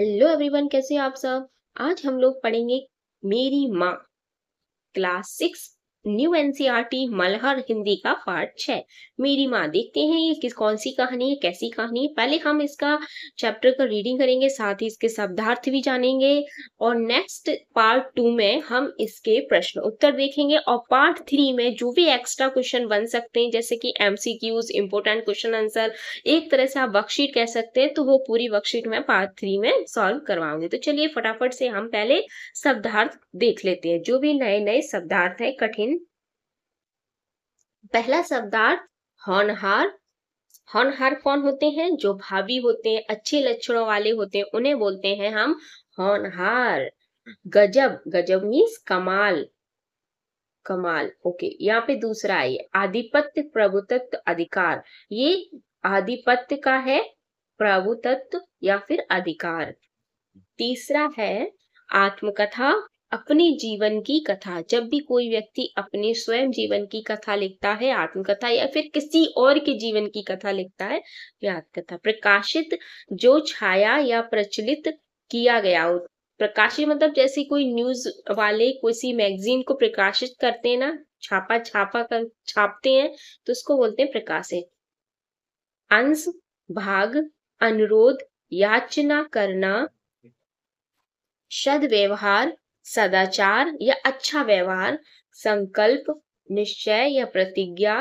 Hello everyone कैसे आप सब? आज हम लोग पढ़ेंगे मेरी माँ class six new NCERT Malhar Hindi का पार्ट छह। मेरी माँ देखते हैं ये किस, कौन सी कहानी है, कैसी कहानी है। पहले हम इसका चैप्टर का रीडिंग करेंगे, साथ ही इसके शब्दार्थ भी जानेंगे। और नेक्स्ट पार्ट टू में हम इसके प्रश्न उत्तर देखेंगे। और पार्ट थ्री में जो भी एक्स्ट्रा क्वेश्चन बन सकते हैं, जैसे कि एमसीक्यूज इंपोर्टेंट क्वेश्चन आंसर एक तरह से आप वर्कशीट कह सकते हैं तो वो पूरी वर्कशीट में पार्ट थ्री में सॉल्व करवाऊँगे। तो चलिए फटाफट से हम पहले शब्दार्थ देख लेते हैं। जो भी नए नए शब्दार्थ है, कठिन पहला शब्दार्थ होनहार। होनहार कौन होते हैं? जो भावी होते हैं, अच्छे लक्षणों वाले होते हैं, उन्हें बोलते हैं हम होनहार। गजब गजब मीन्स कमाल। कमाल ओके यहाँ पे दूसरा है, आधिपत्य प्रभुतत्व अधिकार। ये आधिपत्य का है, प्रभुतत्व या फिर अधिकार। तीसरा है आत्मकथा अपने जीवन की कथा, जब भी कोई व्यक्ति अपने स्वयं जीवन की कथा लिखता है, आत्मकथा या फिर किसी और के जीवन की कथा लिखता है यह आत्मकथा प्रकाशित, जो छाया या प्रचलित किया गया हो। प्रकाशित मतलब जैसे कोई न्यूज़ वाले किसी मैगजीन को प्रकाशित करते हैं ना, छापा छापा कर, छापते हैं तो उसको बोलते हैं प्रकाशित। अंश, भाग, अनुरोध, याचना करना सद व्यवहार सदाचार या अच्छा व्यवहार, संकल्प, निश्चय या प्रतिज्ञा,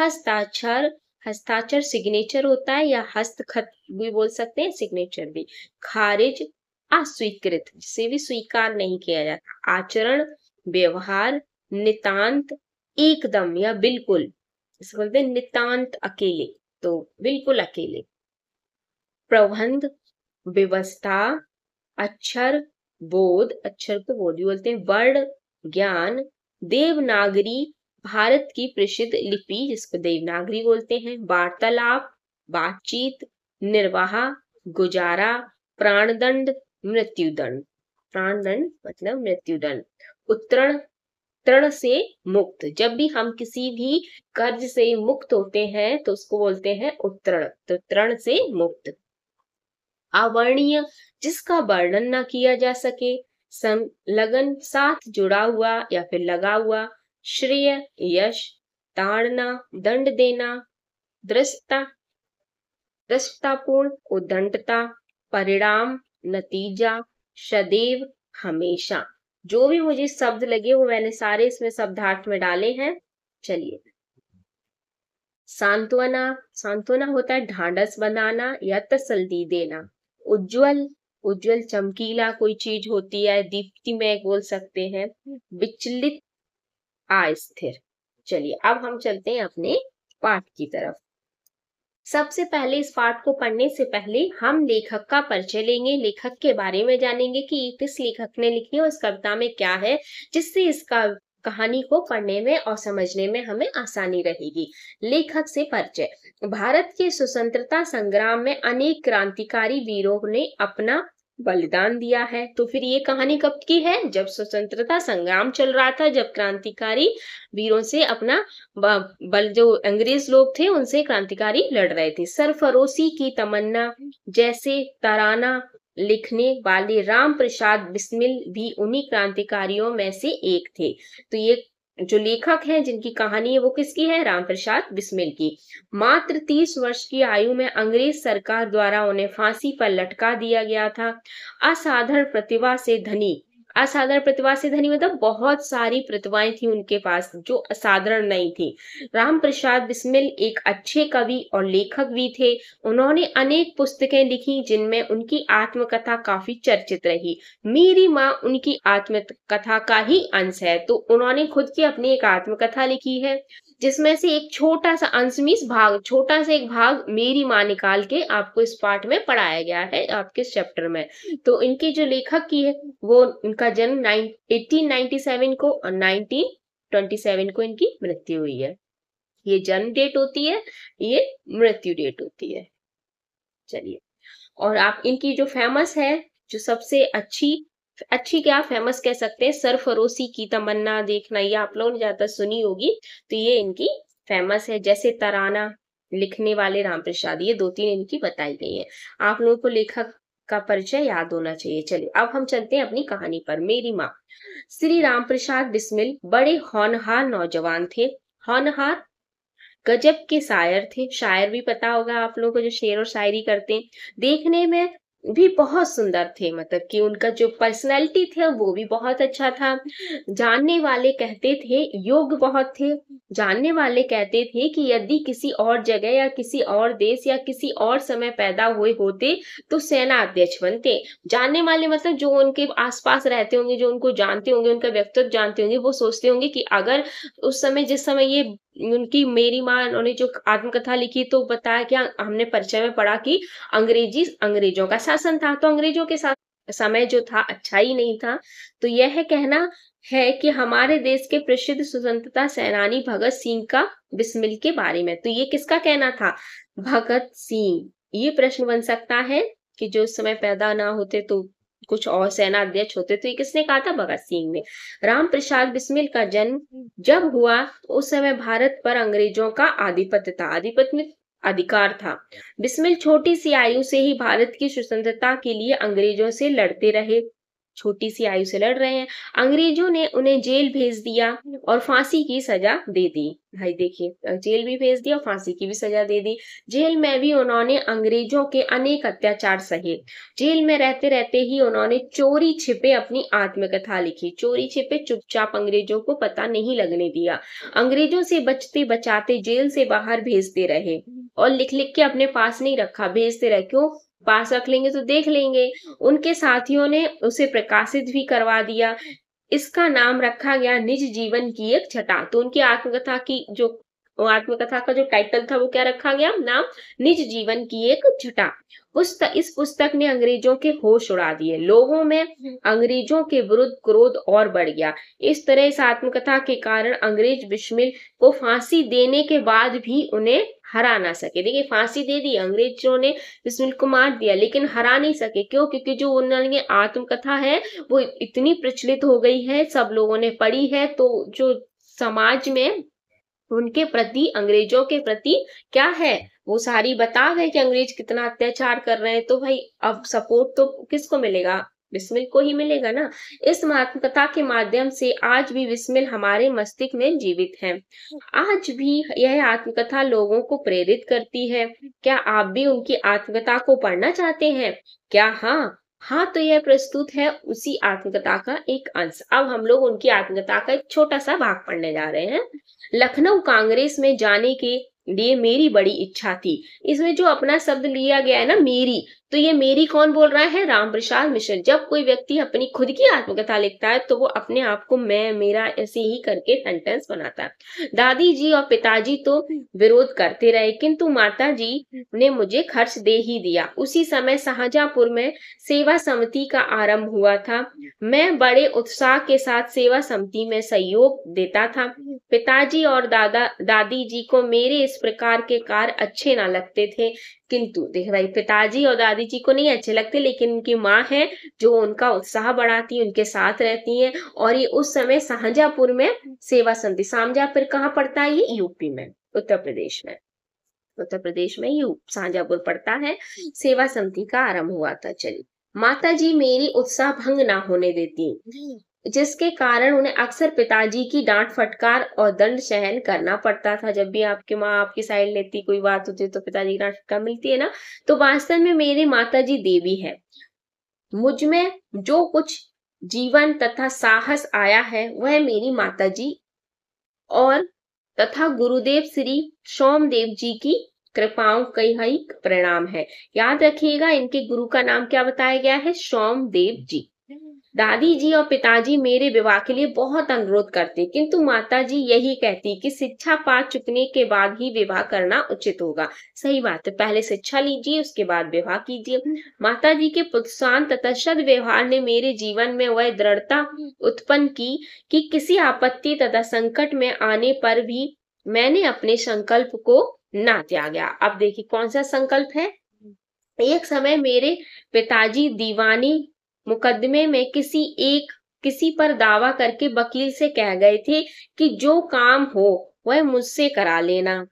हस्ताक्षर हस्ताक्षर सिग्नेचर होता है या हस्तखत भी बोल सकते हैं सिग्नेचर भी। खारिज, अस्वीकृत, जिसे भी स्वीकार नहीं किया जाता। आचरण, व्यवहार, नितांत, एकदम या बिल्कुल। इसे बोलते हैं नितांत अकेले तो बिल्कुल अकेले। प्रबंध, व्यवस्था, अक्षर बोध अक्षर को बोध भी बोलते हैं। वर्ण, ज्ञान, देवनागरी, भारत की प्रसिद्ध लिपि, जिसको देवनागरी बोलते हैं। वार्तालाप, बातचीत, निर्वाह, गुजारा, प्राणदंड, मृत्युदंड। प्राणदंड मतलब मृत्युदंड। उत्तरण तरण से मुक्त। जब भी हम किसी भी कर्ज से मुक्त होते हैं तो उसको बोलते हैं उत्तरण। तो तरण से मुक्त। अवर्णीय जिसका वर्णन न किया जा सके। सम लगन साथ जुड़ा हुआ या फिर लगा हुआ, श्रेय, यश, ताड़ना, दंड देना दृष्टता दृष्टापूर्ण, उदंडता, परिणाम, नतीजा, सदैव, हमेशा। जो भी मुझे शब्द लगे, वो मैंने सारे इसमें शब्दार्थ में डाले हैं। चलिए। सांत्वना सांत्वना होता है ढांढस बनाना या तसल्ली देना। उज्जवल उज्जवल चमकीला कोई चीज़ होती है, दीप्ति में बोल सकते हैं, विचलित अस्थिर चलिए, अब हम चलते हैं अपने पाठ की तरफ़। सबसे पहले इस पाठ को पढ़ने से पहले हम लेखक का परिचय लेंगे। लेखक के बारे में जानेंगे कि किस लेखक ने लिखी है उस कविता में क्या है, जिससे इसका कहानी को पढ़ने में और समझने में हमें आसानी रहेगी। लेखक से परिचय। भारत के स्वतंत्रता संग्राम में अनेक क्रांतिकारी वीरों ने अपना बलिदान दिया है। तो फिर ये कहानी कब की है? जब स्वतंत्रता संग्राम चल रहा था, जब क्रांतिकारी वीरों से अपना बल, जो अंग्रेज़ लोग थे, उनसे क्रांतिकारी लड़ रहे थे। सरफरोशी की तमन्ना, जैसे तराना लिखने वाले राम प्रसाद बिस्मिल भी उन्हीं क्रांतिकारियों में से एक थे। तो ये जो लेखक हैं, जिनकी कहानी है, वो किसकी है? राम प्रसाद बिस्मिल की। मात्र तीस वर्ष की आयु में अंग्रेज़ सरकार द्वारा उन्हें फांसी पर लटका दिया गया था। असाधारण प्रतिभा से धनी असाधारण प्रतिभा से धनी मतलब बहुत सारी प्रतिभाएँ थी उनके पास जो असाधारण नहीं थी। राम प्रसाद बिस्मिल एक अच्छे कवि और लेखक भी थे। उन्होंने अनेक पुस्तकें लिखी जिनमें उनकी आत्मकथा काफ़ी चर्चित रही। मेरी माँ उनकी आत्मकथा का ही अंश है तो उन्होंने खुद की अपनी एक आत्मकथा लिखी है, जिसमें से एक छोटा सा अंश मीस भाग, छोटा सा एक भाग मेरी माँ निकाल के आपको इस पाठ में पढ़ाया गया है, आपके चैप्टर में। तो इनके जो लेखक की है, वो इनका जन्म 1897 को और 1927 को इनकी मृत्यु हुई है। ये जन्म डेट होती है, ये मृत्यु डेट होती है। चलिए, और आप इनकी जो फ़ेमस है, जो सबसे अच्छी अच्छी क्या फ़ेमस कह सकते हैं? सरफरोशी, की तमन्ना देखना, ये आप लोगों ने ज़्यादा सुनी होगी। तो ये इनकी फ़ेमस है, जैसे तराना लिखने वाले राम प्रसाद ये दो तीन इनकी बताई गई है। आप लोगों को लेखक का परिचय याद होना चाहिए। चलिए, अब हम चलते हैं अपनी कहानी पर। मेरी माँ। श्री राम प्रसाद बिस्मिल बड़े होनहार नौजवान थे। होनहार? गजब के शायर थे। शायर भी पता होगा आप लोगों को जो शेर और शायरी करते हैं। देखने में भी बहुत सुंदर थे मतलब कि उनका जो पर्सनैलिटी थे, वो भी बहुत अच्छा था। जानने वाले कहते थे, योग बहुत थे। जानने वाले कहते थे कि यदि किसी और जगह या किसी और देश या किसी और समय पैदा हुए होते तो सेना अध्यक्ष बनते। जानने वाले मतलब जो उनके आसपास रहते होंगे, जो उनको जानते होंगे, उनका व्यक्तित्व जानते होंगे, वो सोचते होंगे कि अगर उस समय, जिस समय ये उनकी मेरी माँ, उन्होंने जो आत्मकथा लिखी तो बताया कि हमने परिचय में पढ़ा कि अंग्रेज़ी, अंग्रेज़ों का शासन था तो अंग्रेज़ों के साथ समय जो था अच्छा ही नहीं था। तो यह कहना है कि हमारे देश के प्रसिद्ध स्वतंत्रता सेनानी भगत सिंह का बिस्मिल के बारे में। तो ये किसका कहना था? भगत सिंह। ये प्रश्न बन सकता है कि जो उस समय पैदा ना होते तो कुछ और सेना अध्यक्ष होते तो ये किसने कहा था? भगत सिंह ने। राम प्रसाद बिस्मिल का जन्म जब हुआ उस समय भारत पर अंग्रेज़ों का आधिपत्य था। आधिपत्य अधिकार था। बिस्मिल छोटी सी आयु से ही भारत की स्वतंत्रता के लिए अंग्रेज़ों से लड़ते रहे। छोटी सी आयु से लड़ रहे हैं। अंग्रेज़ों ने उन्हें जेल भेज दिया और फांसी की सजा दे दी। भाई देखिए जेल भी भेज दिया फांसी की भी सजा दे दी। जेल में भी उन्होंने अंग्रेज़ों के अनेक अत्याचार सहे। जेल में रहते रहते ही उन्होंने चोरी छिपे अपनी आत्मकथा लिखी। चोरी छिपे चुपचाप अंग्रेज़ों को पता नहीं लगने दिया। अंग्रेज़ों से बचते बचाते जेल से बाहर भेजते रहे और लिख लिख के अपने पास नहीं रखा। भेजते रहे। क्यों? पास रख लेंगे तो देख लेंगे। उनके साथियों ने उसे प्रकाशित भी करवा दिया। इसका नाम रखा गया निज जीवन की एक छटा। तो उनकी आत्मकथा की जो आत्मकथा का जो टाइटल था वो क्या रखा गया? नाम निज जीवन की एक छटा। पुस्तक इस पुस्तक ने अंग्रेज़ों के होश उड़ा दिए। लोगों में अंग्रेज़ों के विरुद्ध क्रोध और बढ़ गया। इस तरह इस आत्मकथा के कारण अंग्रेज़ बिस्मिल को फांसी देने के बाद भी उन्हें हरा ना सके। देखिए, फांसी दे दी, अंग्रेज़ों ने बिस्मिल को मार दिया, लेकिन हरा नहीं सके। क्यों? क्योंकि जो उन्होंने आत्मकथा है, वो इतनी प्रचलित हो गई है, सब लोगों ने पढ़ी है तो जो समाज में उनके प्रति, अंग्रेज़ों के प्रति क्या है? वो सारी बता गए कि अंग्रेज़ कितना अत्याचार कर रहे हैं तो भाई, अब सपोर्ट तो किसको मिलेगा? विस्मिल को ही मिलेगा ना? इस कथा के माध्यम से आज भी विस्मिल हमारे मस्तिष्क में जीवित है। आज भी यह आत्मकथा लोगों को प्रेरित करती है। क्या आप भी उनकी आत्मकथा को पढ़ना चाहते हैं? क्या हाँ? हाँ तो यह प्रस्तुत है उसी आत्मकथा का एक अंश। अब हम लोग उनकी आत्मकथा का एक छोटा सा भाग पढ़ने जा रहे हैं। लखनऊ कांग्रेस में जाने के लिए मेरी बड़ी इच्छा थी। इसमें जो अपना शब्द लिया गया है ना, मेरी तो ये मेरी कौन बोल रहा है? राम प्रसाद मिश्र जब कोई व्यक्ति अपनी खुद की आत्मकथा लिखता है तो वो अपने आप को मैं, मेरा ऐसे ही करके सेंटेंस बनाता है। दादी जी और पिताजी तो विरोध करते रहे, किंतु माता जी ने मुझे खर्च दे ही दिया। उसी समय शाहजहांपुर में सेवा समिति का आरंभ हुआ था। मैं बड़े उत्साह के साथ सेवा समिति में सहयोग देता था। पिताजी और दादा, दादी जी को मेरे इस प्रकार के कार्य अच्छे ना लगते थे। किंतु, देख भाई, पिताजी और दादी जी को नहीं अच्छे लगते, लेकिन उनकी माँ है, जो उनका उत्साह बढ़ाती है, उनके साथ रहती है, और ये उस समय शाहजहापुर में सेवा समिति शाहजहापुर कहाँ पड़ता है? ये यूपी में, उत्तर प्रदेश में। उत्तर प्रदेश में यू शाहजहापुर पड़ता है, सेवा समिति का आरंभ हुआ था, चलिए। माता जी मेरी उत्साह भंग ना होने देती जिसके कारण उन्हें अक्सर पिताजी की डांट, फटकार और दंड सहन करना पड़ता था। जब भी आपकी माँ आपकी साइड लेती, कोई बात होती तो पिताजी की डांट, फटकार मिलती है ना? तो वास्तव में मेरी माता जी देवी है। मुझमें जो कुछ जीवन तथा साहस आया है, वह मेरी माता जी और तथा गुरुदेव श्री सोमदेव जी की कृपाओं कई ही परिणाम है। याद रखिएगा, इनके गुरु का नाम क्या बताया गया है? सोमदेव जी। दादी जी और पिताजी मेरे विवाह के लिए बहुत अनुरोध करते, किंतु माता जी यही कहती कि शिक्षा पा चुकने के बाद ही विवाह करना उचित होगा। सही बात है, पहले शिक्षा लीजिए, उसके बाद विवाह कीजिए। माता जी के प्रोत्साहन तथा व्यवहार ने मेरे जीवन में वह दृढ़ता उत्पन्न की कि किसी आपत्ति तथा संकट में आने पर भी मैंने अपने संकल्प को ना त्यागा। अब देखिए, कौन सा संकल्प है? एक समय मेरे पिताजी दीवानी मुकदमे में किसी एक, किसी पर दावा करके वकील से कह गए थे कि जो काम हो, वह मुझसे करा लेना।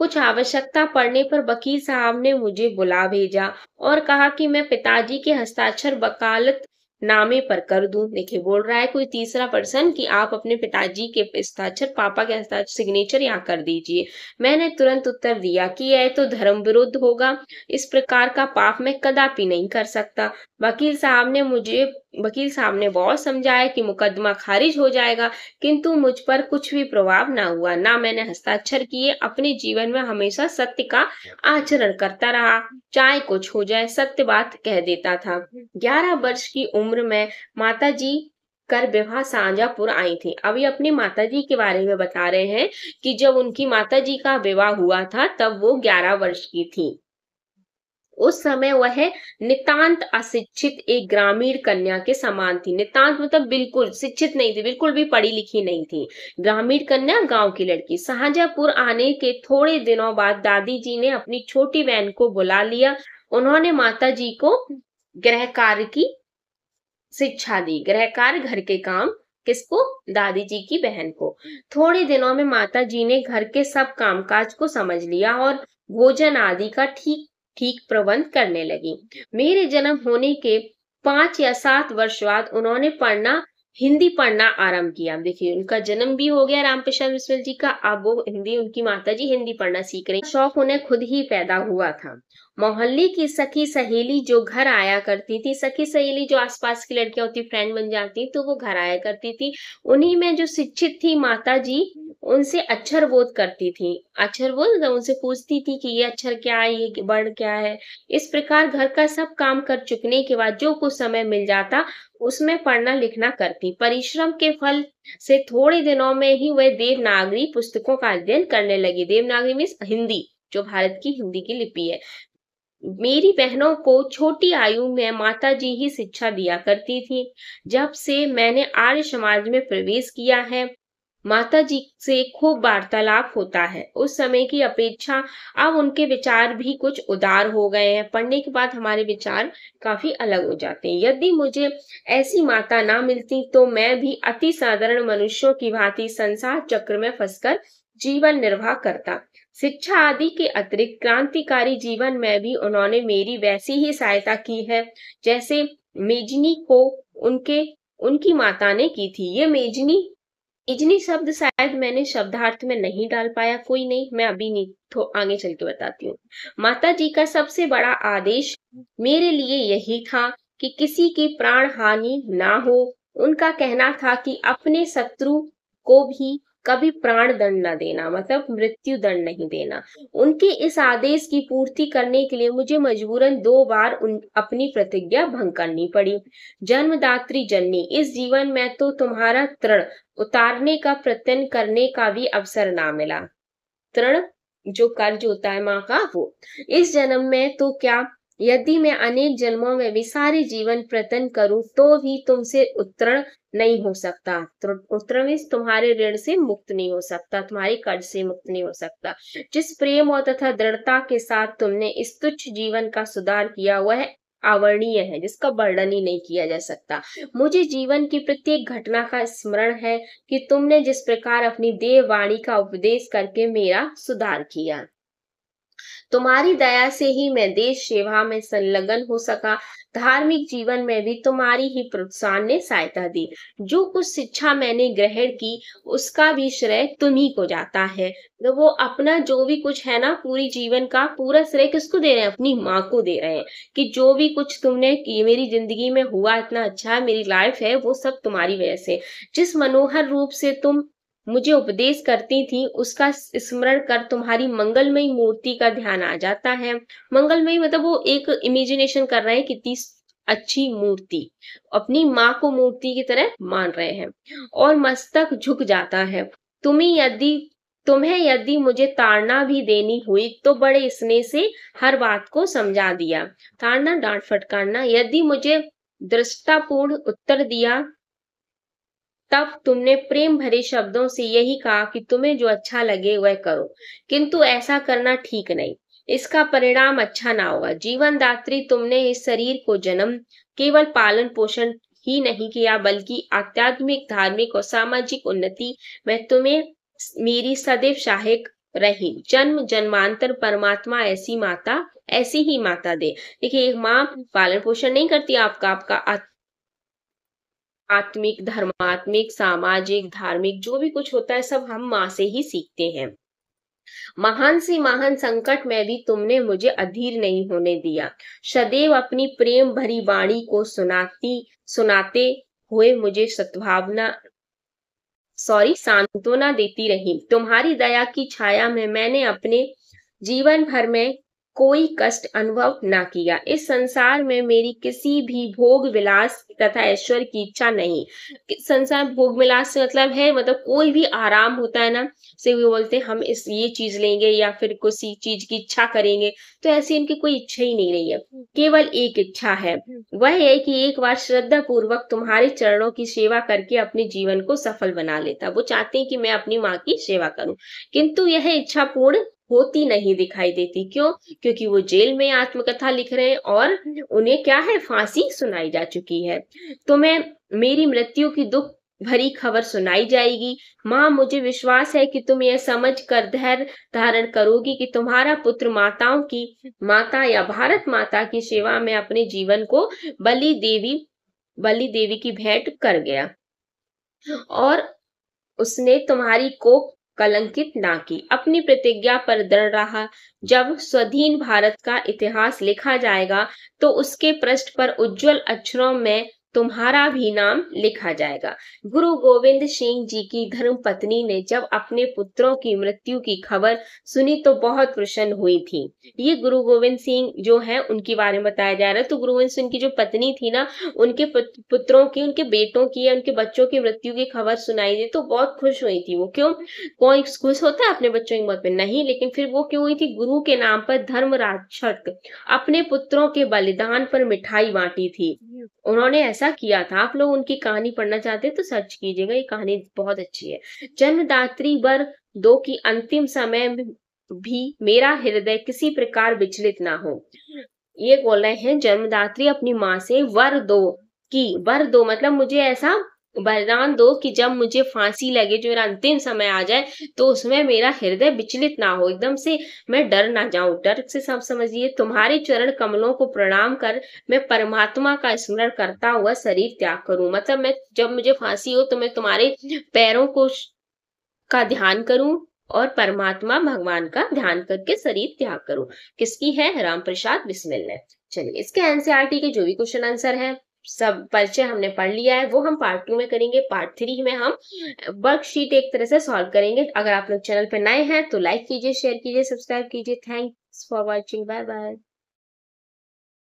कुछ आवश्यकता पड़ने पर वकील साहब ने मुझे बुला भेजा और कहा कि मैं पिताजी के हस्ताक्षर वकालत नामे पर कर दू। देखिए, बोल रहा है कोई तीसरा पर्सन कि आप अपने पिताजी के हस्ताक्षर पापा के हस्ताक्षर सिग्नेचर यहाँ कर दीजिए। मैंने तुरंत उत्तर दिया कि यह तो धर्म विरुद्ध होगा। इस प्रकार का पाप मैं कदापि नहीं कर सकता। वकील साहब ने मुझे वकील साहब ने बहुत समझाया कि मुकदमा खारिज हो जाएगा, किंतु मुझ पर कुछ भी प्रभाव ना हुआ। ना मैंने हस्ताक्षर किए, अपने जीवन में हमेशा सत्य का आचरण करता रहा। चाहे कुछ हो जाए, सत्य बात कह देता था। ग्यारह वर्ष की उम्र में माता जी कर विवाह साझापुर आई थी। अभी अपनी माता जी के बारे में बता रहे हैं कि जब उनकी माता जी का विवाह हुआ था, तब वो ग्यारह वर्ष की थी। उस समय वह नितांत अशिक्षित एक ग्रामीण कन्या के समान थी। नितांत मतलब बिल्कुल शिक्षित नहीं थी, बिल्कुल भी पढ़ी लिखी नहीं थी। ग्रामीण कन्या गाँव की लड़की। शाहजहापुर आने के थोड़े दिनों बाद दादी जी ने अपनी छोटी बहन को बुला लिया। उन्होंने माता जी को गृह कार्य की शिक्षा दी। गृह कार्य, घर के काम, किसको? दादी जी की बहन को। थोड़े दिनों में माता जी ने घर के सब कामकाज को समझ लिया और भोजन आदि का ठीक ठीक प्रबंध करने लगी। मेरे जन्म होने के पाँच या सात वर्ष बाद उन्होंने पढ़ना हिंदी पढ़ना आरंभ किया। देखिए उनका जन्म भी हो गया रामप्रसाद बिस्मिल जी का। अब वो हिंदी उनकी माता जी हिंदी पढ़ना सीख रही शौक उन्हें खुद ही पैदा हुआ था। मोहल्ले की सखी सहेली जो घर आया करती थी, सखी सहेली जो आसपास की लड़कियाँ होती फ्रेंड बन जाती तो वो घर आया करती थी। उन्हीं में जो शिक्षित थी माता जी उनसे अक्षर बोध करती थी। अक्षर बोध उनसे पूछती थी कि ये अक्षर क्या है, ये वर्ण क्या है। इस प्रकार घर का सब काम कर चुकने के बाद जो कुछ समय मिल जाता, उसमें पढ़ना लिखना करती। परिश्रम के फल से थोड़े दिनों में ही वह देवनागरी पुस्तकों का अध्ययन करने लगी। देवनागरी मीन्स हिंदी, जो भारत की हिंदी की लिपि है। मेरी बहनों को छोटी आयु में माता जी ही शिक्षा दिया करती थी। जब से मैंने आर्य समाज में प्रवेश किया है माता जी से खूब वार्तालाप होता है। उस समय की अपेक्षा अब उनके विचार भी कुछ उदार हो गए हैं। पढ़ने के बाद हमारे विचार काफ़ी अलग हो जाते हैं। यदि मुझे ऐसी माता ना मिलती तो मैं भी अति साधारण मनुष्यों की भांति संसार चक्र में फंसकर जीवन निर्वाह करता। शिक्षा आदि के अतिरिक्त क्रांतिकारी जीवन में भी उन्होंने मेरी वैसी ही सहायता की है, जैसे मेजनी को उनके, उनकी माता ने की थी। ये मेजनी इजनी शब्द शायद मैंने शब्दार्थ में नहीं डाल पाया, कोई नहीं, मैं अभी नहीं तो आगे चल के बताती हूँ। माता जी का सबसे बड़ा आदेश मेरे लिए यही था कि किसी की प्राण हानि ना हो। उनका कहना था कि अपने शत्रु को भी कभी प्राण दंड न देना मतलब मृत्यु दंड नहीं देना। उनके इस आदेश की पूर्ति करने के लिए मुझे मजबूरन दो बार उन, अपनी प्रतिज्ञा भंग करनी पड़ी। जन्मदात्री जननी, इस जीवन में तो तुम्हारा तृण, उतारने का प्रत्यन करने का भी अवसर ना मिला। तृण, जो कर्ज होता है माँ का, वो। इस जन्म में तो क्या यदि मैं अनेक जन्मों में भी सारे जीवन प्रतन करूँ तो भी तुमसे उत्तरण नहीं हो सकता। उत्तरण इस तुम्हारे ऋण से मुक्त नहीं हो सकता, तुम्हारे कर्ज से मुक्त नहीं हो सकता। जिस प्रेम और तथा दृढ़ता के साथ तुमने इस तुच्छ जीवन का सुधार किया, वह आवरणीय है, जिसका वर्णन ही नहीं किया जा सकता। मुझे जीवन की प्रत्येक घटना का स्मरण है कि तुमने जिस प्रकार अपनी देव वाणी का उपदेश करके मेरा सुधार किया। तुम्हारी दया से ही मैं देश सेवा में संलग्न हो सका। धार्मिक जीवन में भी तुम्हारी ही प्रोत्साहन ने सहायता दी। जो कुछ शिक्षा मैंने ग्रहण की, उसका भी श्रेय तुम्ही को जाता है। तो वो अपना जो भी कुछ है ना, पूरी जीवन का पूरा श्रेय किसको दे रहे हैं? अपनी माँ को दे रहे हैं। कि जो भी कुछ तुमने की, मेरी ज़िंदगी में हुआ, इतना अच्छा मेरी लाइफ है, वो सब तुम्हारी वजह से। जिस मनोहर रूप से तुम मुझे उपदेश करती थी, उसका स्मरण कर तुम्हारी मंगलमयी मूर्ति का ध्यान आ जाता है। मंगलमयी मतलब वो एक इमेजिनेशन कर रहे हैं कितनी अच्छी मूर्ति, अपनी माँ को मूर्ति की तरह मान रहे हैं और मस्तक झुक जाता है। तुम्हें यदि तुम्हें यदि मुझे ताड़ना भी देनी हुई तो बड़े स्नेह से हर बात को समझा दिया। ताड़ना, डांट फटकारना, यदि मुझे दृष्टापूर्ण उत्तर दिया तब तुमने प्रेम भरे शब्दों से यही कहा कि तुम्हें जो अच्छा लगे वह करो। किंतु ऐसा करना ठीक नहीं। इसका परिणाम अच्छा ना होगा। जीवन दात्री तुमने इस शरीर को जन्म, केवल पालन पोषण ही नहीं किया, बल्कि आध्यात्मिक, धार्मिक और सामाजिक उन्नति में तुम्हें मेरी सदैव सहायक रही। जन्म जन्मांतर परमात्मा ऐसी माता, ऐसी ही माता दे। देखिए एक माँ पालन पोषण नहीं करती आपका आपका आत्मिक, धर्मात्मिक, सामाजिक, धार्मिक, जो भी कुछ होता है, सब हम माँ से ही सीखते हैं। महान से महान संकट में भी तुमने मुझे अधीर नहीं होने दिया। सदैव अपनी प्रेम भरी वाणी को सुनाती, सुनाते हुए मुझे सद्भावना, सॉरी, सांत्वना देती रही। तुम्हारी दया की छाया में मैंने अपने जीवन भर में कोई कष्ट अनुभव ना किया। इस संसार में मेरी किसी भी भोग विलास तथा ऐश्वर्य की इच्छा नहीं। संसार भोग विलास से मतलब है मतलब कोई भी आराम होता है ना से वो बोलते हम इस, ये चीज़ लेंगे या फिर किसी चीज़ की इच्छा करेंगे। तो ऐसी इनकी कोई इच्छा ही नहीं रही है। केवल एक इच्छा है। वह है कि एक बार श्रद्धा पूर्वक तुम्हारे चरणों की सेवा करके अपने जीवन को सफल बना लेता। वो चाहते हैं कि मैं अपनी माँ की सेवा करूँ। किंतु यह इच्छा पूर्ण होती नहीं दिखाई देती। क्यों? क्योंकि वो जेल में आत्मकथा लिख रहे हैं और उन्हें क्या है? फांसी सुनाई जा चुकी है। तो मैं मेरी मृत्यु की दुख भरी खबर सुनाई जाएगी। माँ, मुझे विश्वास है कि तुम यह समझ कर धैर्य धारण करोगी कि तुम्हारा पुत्र माताओं की माता या भारत माता की सेवा में अपने जीवन को बलि देवी बलि देवी की भेंट कर गया। और उसने तुम्हारी कोख कलंकित ना की। अपनी प्रतिज्ञा पर दृढ़ रहा। जब स्वाधीन भारत का इतिहास लिखा जाएगा तो उसके पृष्ठ पर उज्जवल अक्षरों में तुम्हारा भी नाम लिखा जाएगा। गुरु गोविंद सिंह जी की धर्म पत्नी ने जब अपने पुत्रों की मृत्यु की खबर सुनी तो बहुत प्रसन्न हुई थी। ये गुरु गोविंद सिंह जो है, उनके बारे में बताया जा रहा है। तो गुरु गोविंद सिंह की जो पत्नी थी ना, उनके पुत्रों की, उनके बेटों की या उनके बच्चों की मृत्यु की खबर सुनाई दी तो बहुत खुश हुई थी। वो क्यों? कोई खुश होता है अपने बच्चों की मौत में नहीं, लेकिन फिर वो क्यों हुई थी? गुरु के नाम पर धर्म राक्षक अपने पुत्रों के बलिदान पर मिठाई बांटी थी। उन्होंने ऐसा किया था, आप लोग उनकी कहानी पढ़ना चाहते हैं तो सर्च कीजिएगा, ये कहानी बहुत अच्छी है। जन्मदात्री वर दो की अंतिम समय भी मेरा हृदय किसी प्रकार विचलित ना हो। ये बोल रहे हैं, जन्मदात्री अपनी माँ से वर दो की, वर दो मतलब मुझे ऐसा बलिदान दो कि जब मुझे फांसी लगे, जो मेरा अंतिम समय आ जाए तो उसमें मेरा हृदय विचलित ना हो। एकदम से मैं डर ना जाऊँ। डर से सब समझिए, तुम्हारे चरण कमलों को प्रणाम कर मैं परमात्मा का स्मरण करता हुआ शरीर त्याग करूँ। मतलब मैं जब मुझे फांसी हो तो मैं तुम्हारे पैरों को का ध्यान करूँ और परमात्मा भगवान का ध्यान करके शरीर त्याग करूँ। किसकी है? राम प्रसाद बिस्मिल ने। चलिए, इसके एनसीआरटी के जो भी क्वेश्चन आंसर है सब परिचय हमने पढ़ लिया है। वो हम पार्ट टू में करेंगे। पार्ट थ्री में हम वर्कशीट एक तरह से सॉल्व करेंगे। अगर आप लोग चैनल पर नए हैं तो लाइक कीजिए शेयर कीजिए सब्सक्राइब कीजिए। Thanks for watching bye bye